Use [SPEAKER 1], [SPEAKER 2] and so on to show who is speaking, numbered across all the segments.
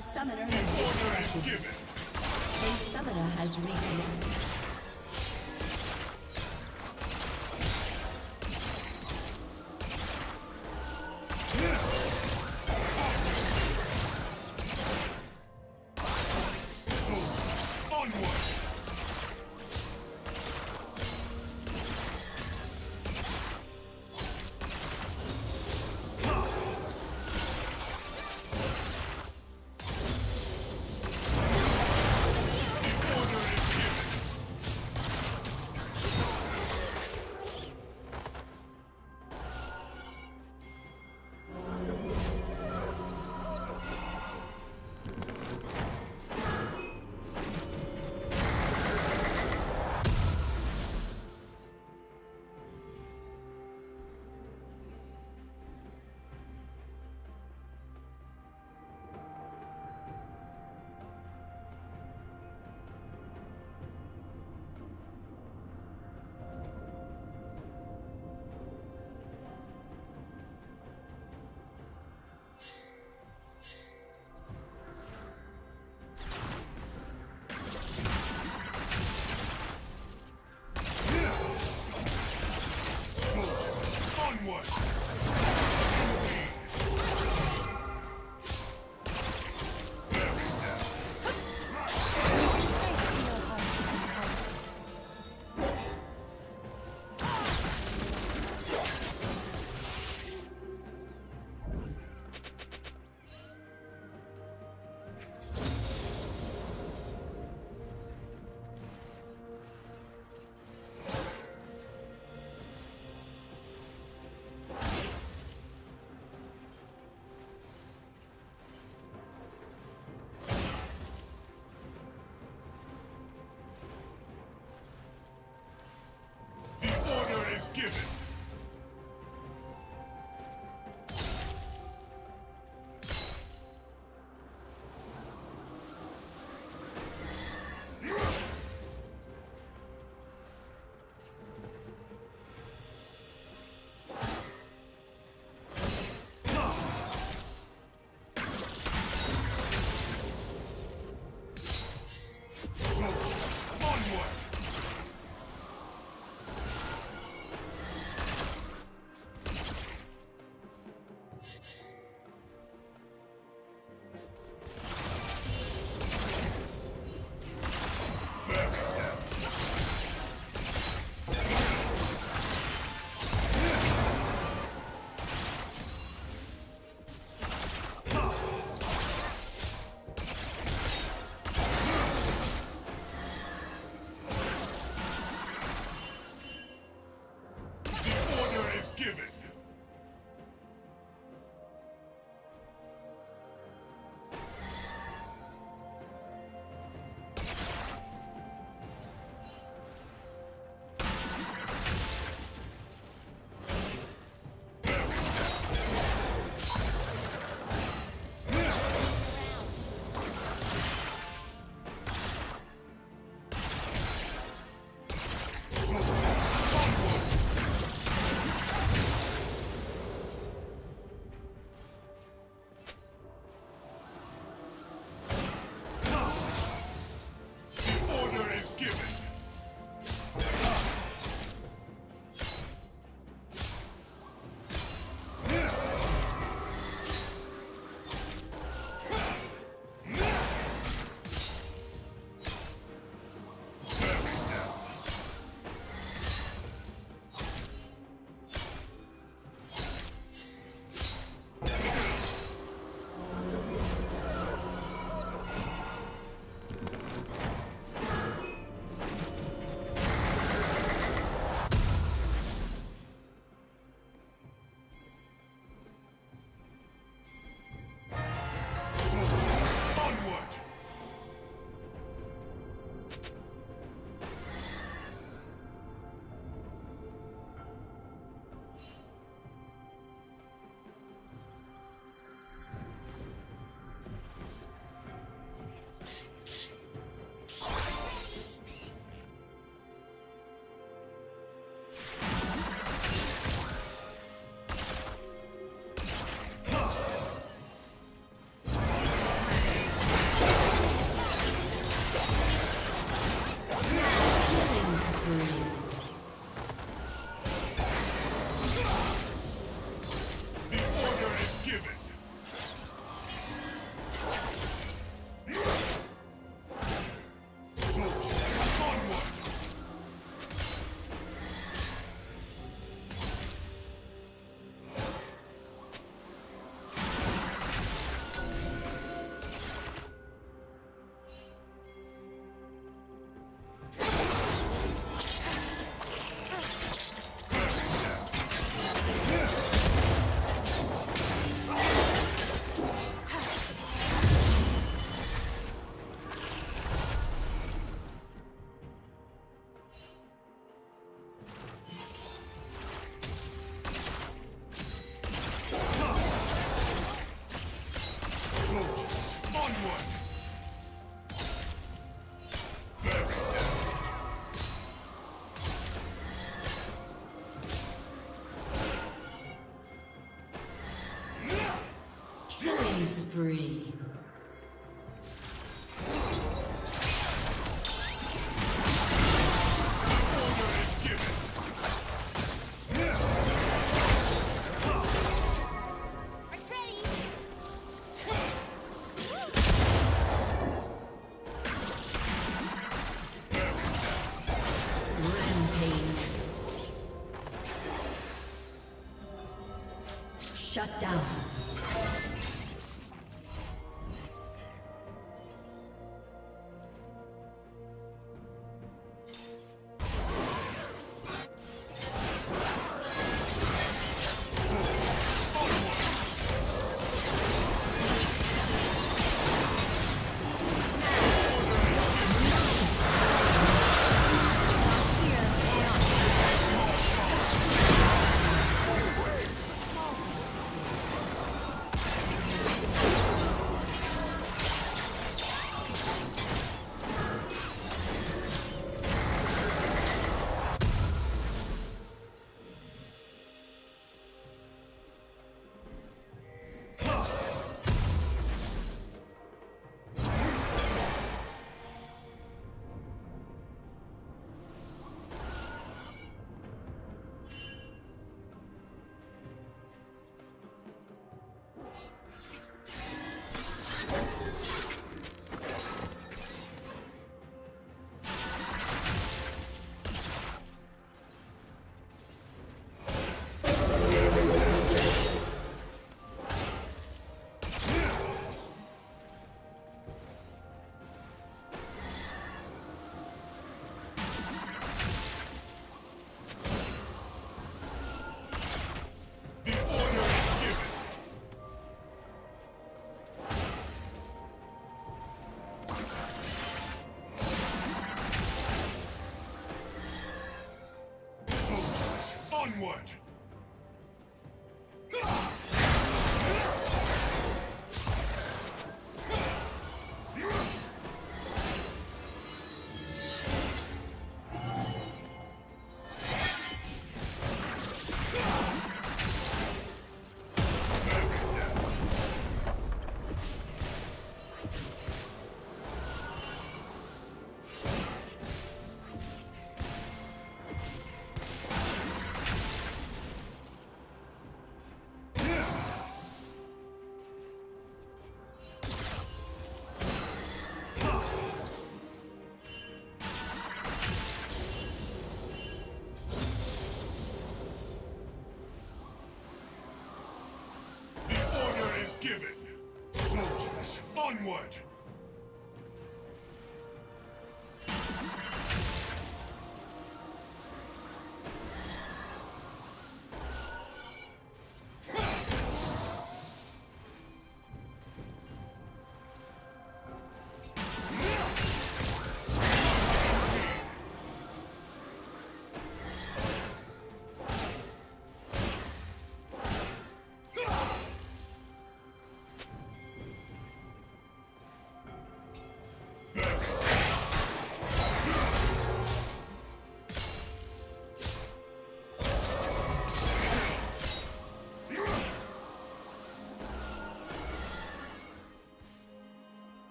[SPEAKER 1] summoner has disconnected. A summoner has reconnected. Order is given. Three.
[SPEAKER 2] Onward! Onward!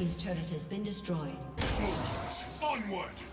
[SPEAKER 1] Team's turret has been destroyed.
[SPEAKER 2] Soldiers, onward!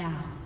[SPEAKER 1] Down.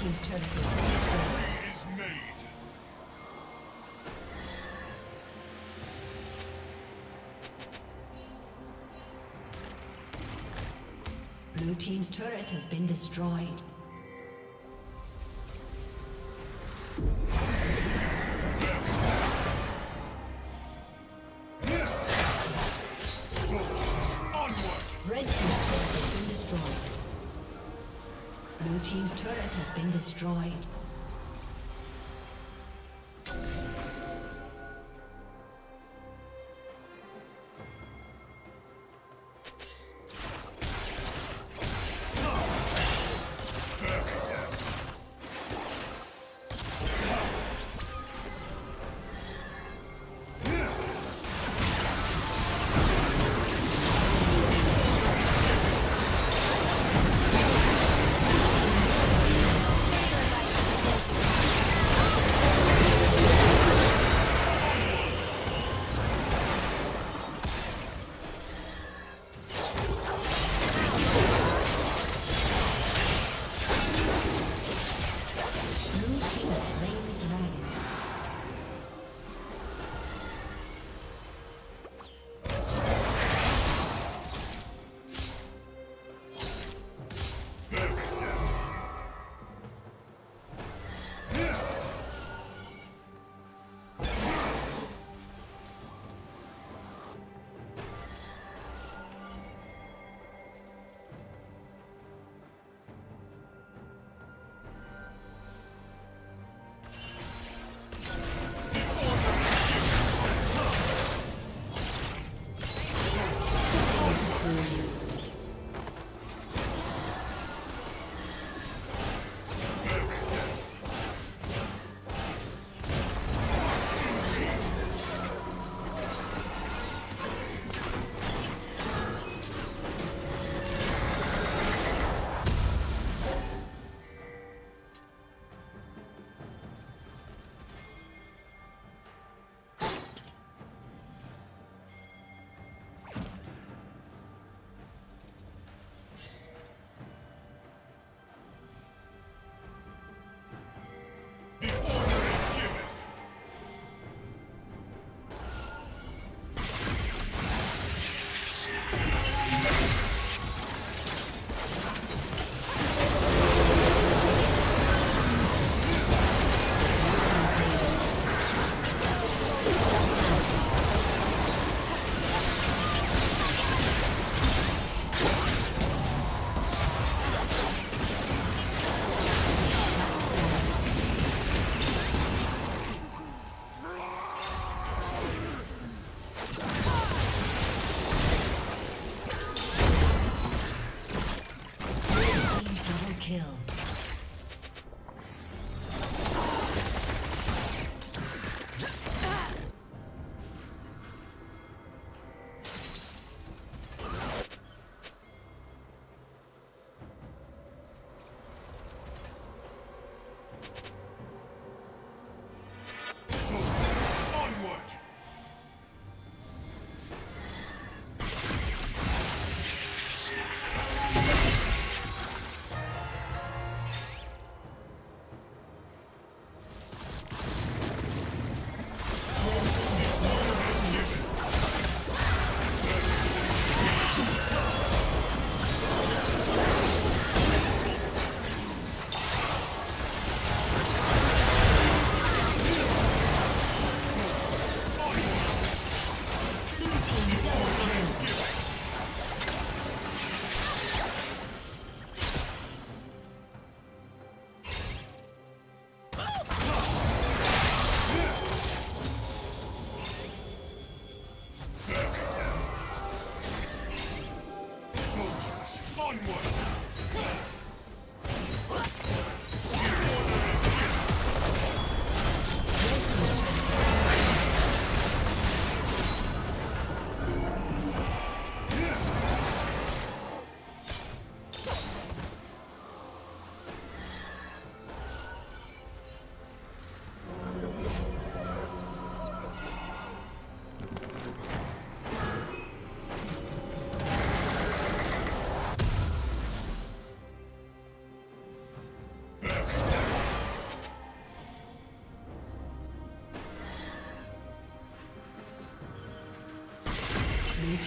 [SPEAKER 1] Blue Team's turret has been destroyed. Destroyed.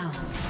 [SPEAKER 1] down.